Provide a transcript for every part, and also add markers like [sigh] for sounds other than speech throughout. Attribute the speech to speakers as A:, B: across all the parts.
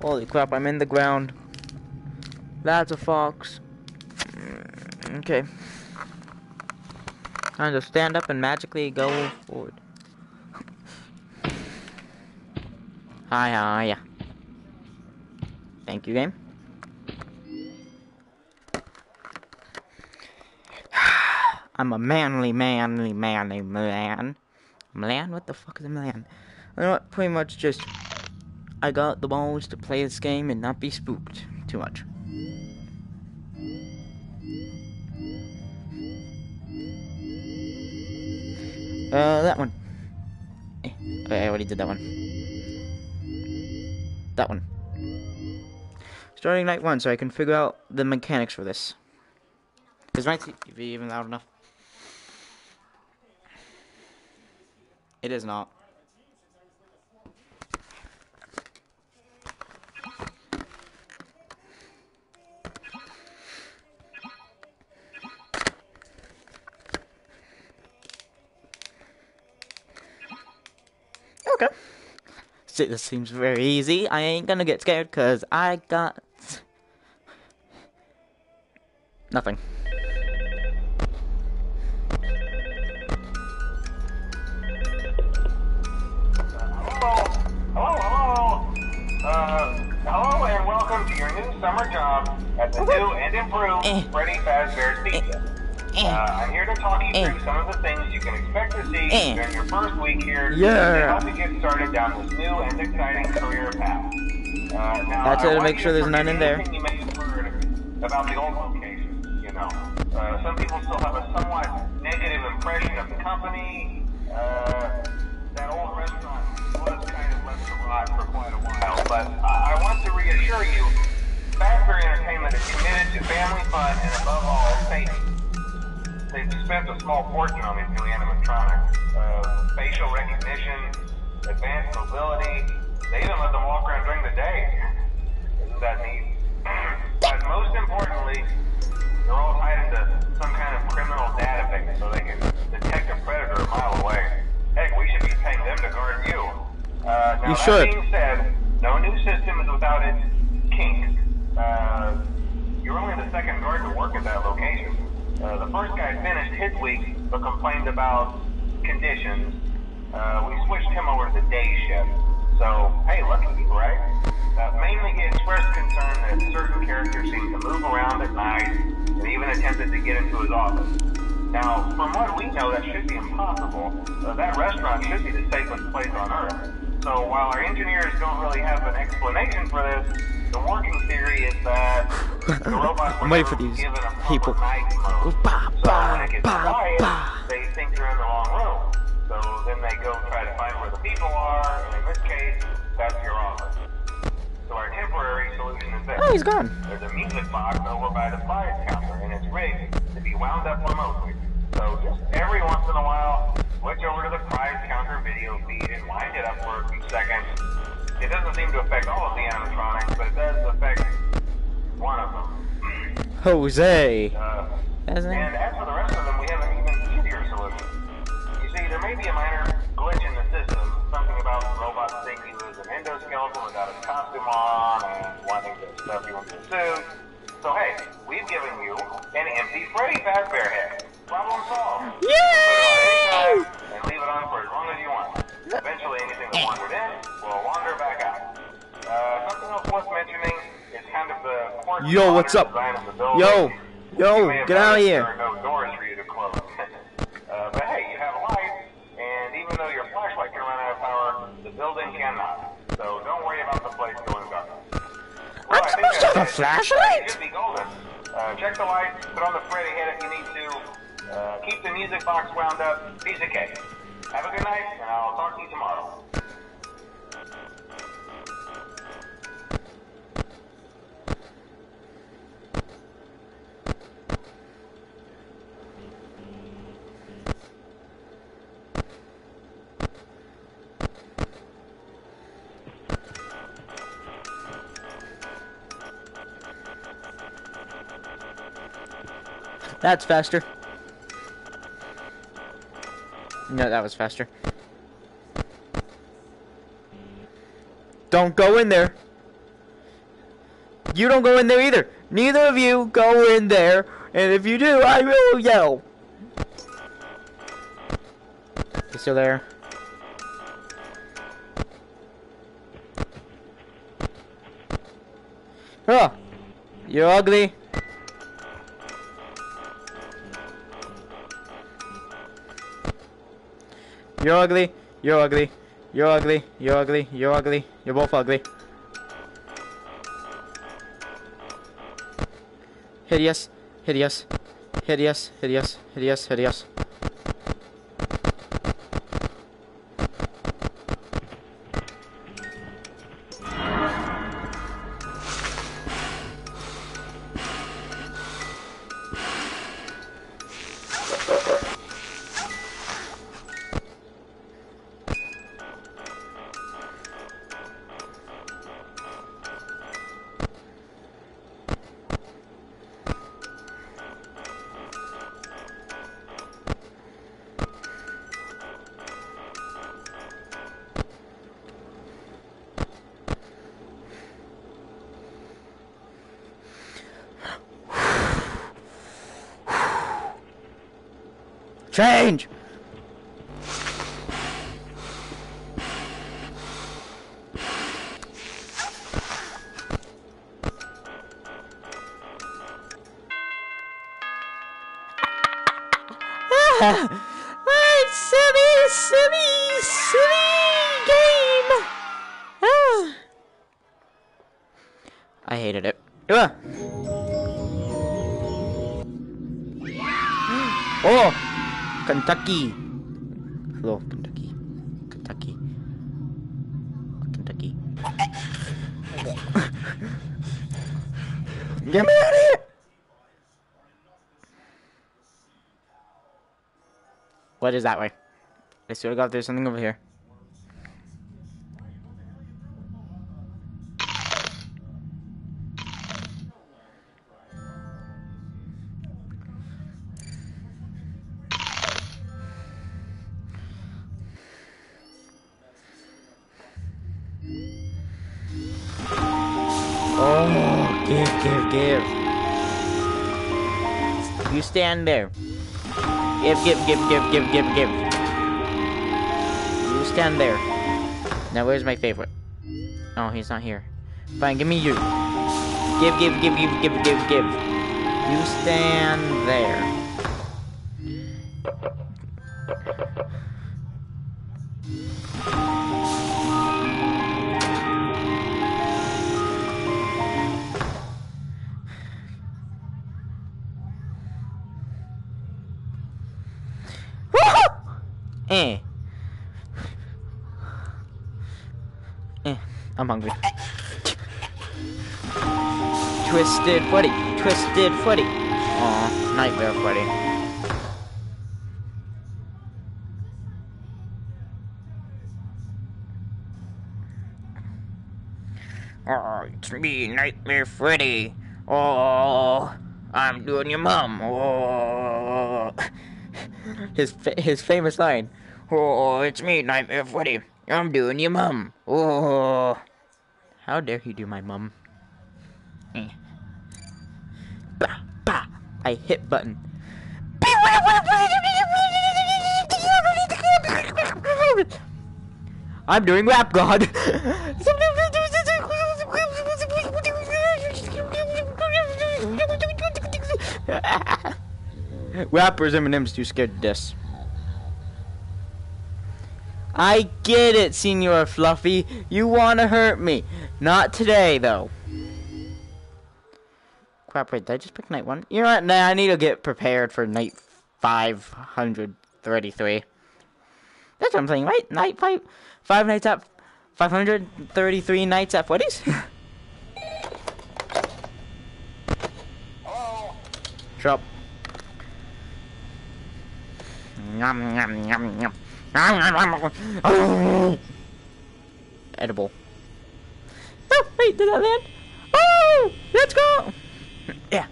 A: Holy crap, I'm in the ground. That's a fox. Okay. Time to stand up and magically go forward. Hi, hi. Thank you, game. [sighs] I'm a manly, manly, manly man. Man? What the fuck is a man? You know what? Pretty much just. I got the balls to play this game and not be spooked too much. Uh, that one. Eh, Okay, I already did that one. That one. Starting night one, so I can figure out the mechanics for this. Is my TV even loud enough? It is not. Okay. See, this seems very easy. I ain't gonna get scared because I got nothing.
B: Hello, hello, hello. Uh, and welcome to your new summer job at the new and improved
A: Eh.
B: Freddy Fazbear's Pizza. Uh. I'm here to talk you through some of the things you can expect to see during your first week here
A: Yeah.
B: to help you get started down this new and exciting career path. Uh, now,
A: That's
B: I
A: it, to make sure there's none in there.
B: You may have heard about the old location, you know. Uh, some people still have a somewhat negative impression of the company. Uh, that old restaurant was kind of left to rot for quite a while, but I I want to reassure you, Fazbear Entertainment is committed to family fun and above all, safety. Spent a small fortune on these new animatronics. Uh, facial recognition, advanced mobility. They even let them walk around during the day. Isn't that neat? [clears throat] but most importantly, they're all tied into some kind of criminal database so they can detect a predator a mile away. Heck, we should be paying them to guard you. Uh, now
A: You
B: that
A: should.
B: being said, no new system is without its kinks. Uh, you're only the second guard to work at that location. Uh, the first guy finished his week but complained about conditions. Uh, we switched him over to the day shift. So, hey, lucky right? Uh, mainly he expressed concern that certain characters seemed to move around at night and even attempted to get into his office. Now, from what we know, that should be impossible. Uh, that restaurant should be the safest place on Earth. So while our engineers don't really have an explanation for this, the working theory is that the [laughs] robots were
A: I'm waiting for these
B: given a proper
A: people. Go ba,
B: So
A: ba,
B: when it gets
A: ba,
B: quiet,
A: ba.
B: they think they're in the wrong room. So then they go try to find where the people are, and in this case, that's your office. So our temporary solution is this.
A: Oh, he's gone.
B: There's a music box over by the prize counter, and it's rigged to be wound up remotely. So just every once in a while, switch over to the prize counter video feed and wind it up for a few seconds. It doesn't seem to affect all of the animatronics, but it does affect one of them.
A: Jose.
B: Uh,
A: That's his name?
B: and as for the rest of them, we have an even easier solution. You see, there may be a minor glitch in the system, something about the robot thinking he was an endoskeleton without his costume on and wanting to stuff you into a suit. So hey, we've given you an empty Freddy Fazbear head. Problem solved.
A: Yay!
B: Put it on anytime and leave it on for as long as you want. Eventually, anything that wandered in will wander back out. Uh, something else worth mentioning is kind of the quirky
A: Yo, what's up?
B: design of the building.
A: Yo, yo,
B: You may have
A: get out of here.
B: There are no doors for you to close. [laughs] uh, but hey, you have a light, and even though your flashlight can run out of power, the building cannot. So don't worry about the place going dark.
A: I'm
B: Well, I think
A: supposed to have a flashlight?
B: Should be golden. Uh, check the lights, put on the Freddy head if you need to. Uh, keep the music box wound up. Piece of cake. Have a good night, and I'll talk to you tomorrow.
A: That's faster. No, that was faster. Don't go in there. You don't go in there either. Neither of you go in there. And if you do, I will yell. You still there? Oh, you're ugly. You're ugly. You're ugly. You're ugly. You're ugly. You're ugly. You're both ugly. Hideous. Hideous. Hideous. Hideous. Hideous. Hideous. Change! What silly, silly, silly game! Ah. I hated it. Ugh. Oh! Kentucky. Hello, Kentucky. Kentucky. Kentucky. [laughs] Get me out of here! What is that way? I swear to God, there's something over here. Give, give, give. You stand there. Give, give, give, give, give, give, give. You stand there. Now, where's my favorite? Oh, he's not here. Fine, give me you. Give, give, give, give, give, give, give. You stand there. I'm hungry. Twisted footy, twisted footy. Aw, nightmare footy. Oh, it's me, Nightmare Freddy. Oh, I'm doing your mom. Oh, his fa- his famous line. Oh, it's me, Nightmare Freddy. I'm doing your mom. Oh, how dare he do my mum? Eh. Bah, bah. I hit button. I'm doing rap god. [laughs] Rappers Eminem's too scared to diss. I get it, Senor Fluffy. You wanna hurt me. Not today, though. Crap, wait, did I just pick night one? You know what? Nah, I need to get prepared for night 533. That's what I'm saying, right? Night five, five nights at 533 nights at Footies? [laughs] Drop. Yum, yum, yum, yum. [laughs] Edible. Oh, wait, did that land? Oh, let's go. Yeah.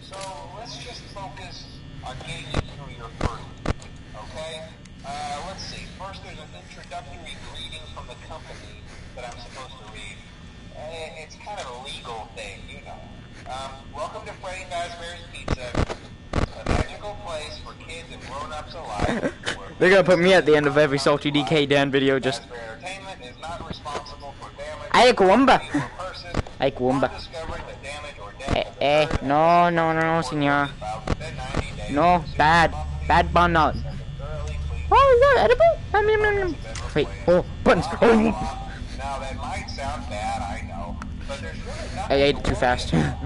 B: So let's just focus on getting you through your first. Okay? Uh, let's see. First, there's an introductory greeting from the company that I'm supposed to read. It's kind of a legal thing, you know. Um, welcome to Freddy Fazbear's Pizza, a magical place for kids and grown-ups alike. [laughs]
A: They're gonna put me at the end of every Salty DK Dan video just.
B: Fazbear Entertainment is not responsible for damage
A: Ay, Kawumba.
B: to a person [laughs]
A: Ay, Kawumba.
B: upon discovering the damage or death
A: Eh, eh, no, no, no, senor.
B: filed within 90 days
A: No, bad. Bad bun not. Oh, is that edible? Um, yum, yum, yum. Wait, oh, [laughs] buttons. Oh.
B: Now that might sound bad, I know, but there's really nothing
A: I ate it too fast.
B: Uh, [laughs]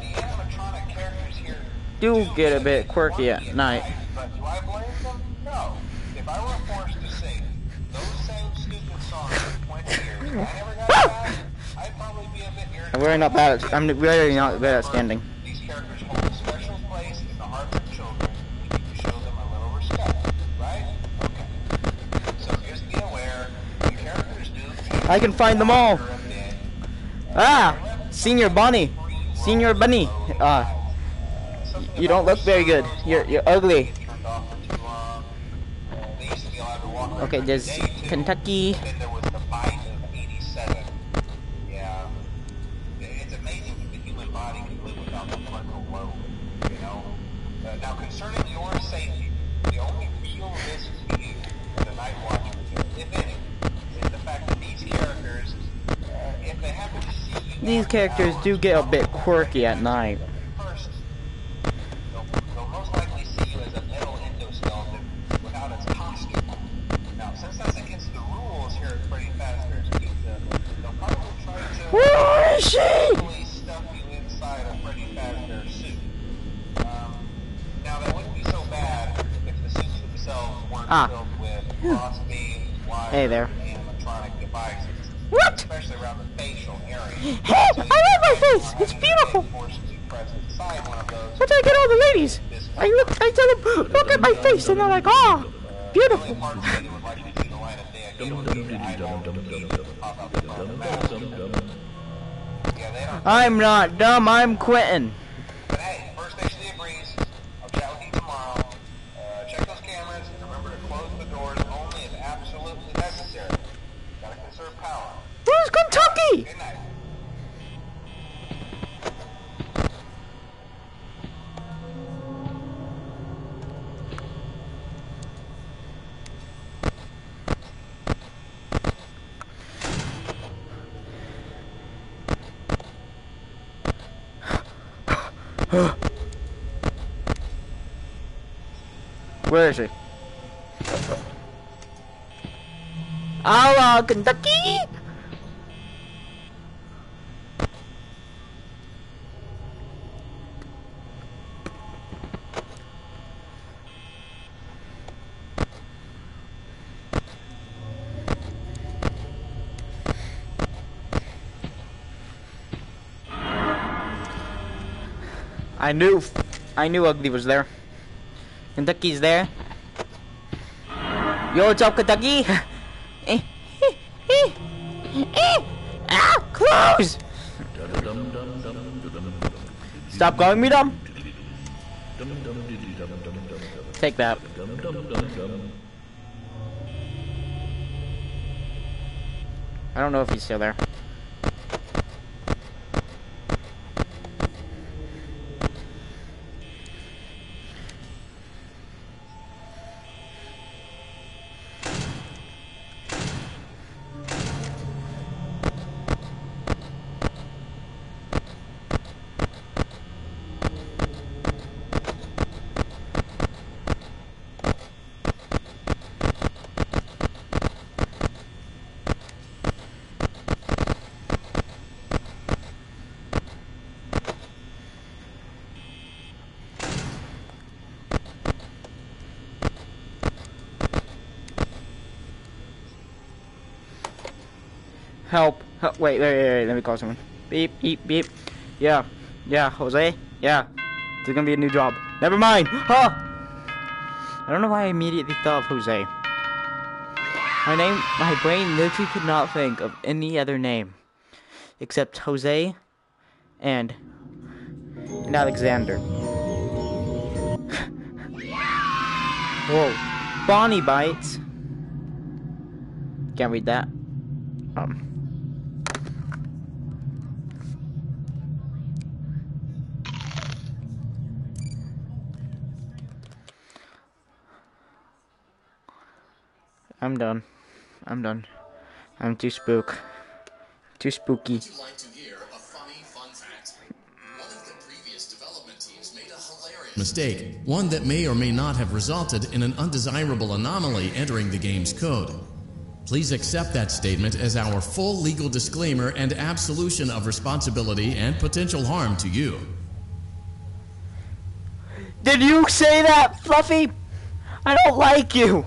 B: the animatronic characters here
A: Do get a bit quirky at night.
B: I blame them? No. If I were forced to sing those same stupid songs for 20 years, and I never got back, [laughs] I'd probably be a bit irritated.
A: I'm really not bad at. I'm really not good at standing.
B: These characters hold a special place in the hearts of children. We need to show them a little respect, right? Okay. So just be aware, the characters do. change
A: I can find them all. Ah, Senior Bunny, Senior Bunny. Uh, you don't look very good. You're you're ugly.
B: Okay, off for These characters
A: do get a bit quirky at night.
B: First, they'll, they'll most likely see you as a metal endoskeleton without its costume. Now, since that's against the rules here at Freddy Fazbear's Pizza, they'll probably try to
A: Where is she?
B: really stuff you inside a Freddy Fazbear suit. Um, now, that wouldn't be so bad if the suits themselves weren't
A: Ah.
B: filled with cross beams,
A: Hey there.
B: Especially around the facial area. [gasps]
A: Hey,
B: So
A: I love my face. It's beautiful.
B: been forced to press inside one of those
A: What do I get all the ladies? I look. I tell them, [gasps] look at my face, and they're like, oh, beautiful. I'm not dumb. I'm
B: would
A: Where is she? Hello, Kentucky. I knew, I knew Ugly was there. Kentucky's there. Yo, what's up, Kentucky? [laughs] Eh, eh, eh, eh. Ah, close! Stop calling me dumb. Take that. I don't know if he's still there. Help. Help. Wait, wait, wait, wait, let me call someone. Beep, beep, beep. Yeah. Yeah, Jose? Yeah. There's gonna be a new job. Never mind. [gasps] Huh. I don't know why I immediately thought of Jose. My name, my brain literally could not think of any other name except Jose and and Alexander. [laughs] Whoa. Bonnie bites. Can't read that. Um. I'm done. I'm done. I'm too spook. Too spooky.
C: Would you like to hear a funny fun fact? One of the previous development teams made a hilarious mistake, one that may or may not have resulted in an undesirable anomaly entering the game's code. Please accept that statement as our full legal disclaimer and absolution of responsibility and potential harm to you.
A: Did you say that, Fluffy? I don't like you.